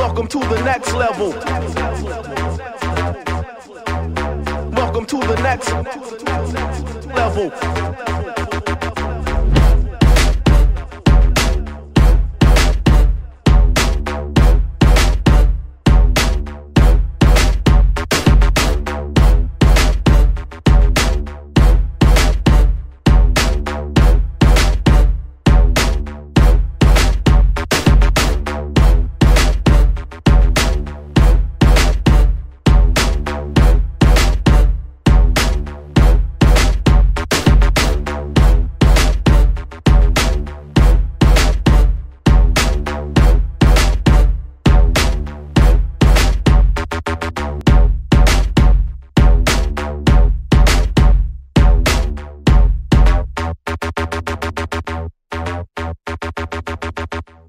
Welcome to the next level. Welcome to the next level.